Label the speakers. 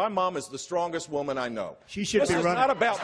Speaker 1: My mom is the strongest woman I know.
Speaker 2: She should
Speaker 1: this
Speaker 2: be
Speaker 1: is not about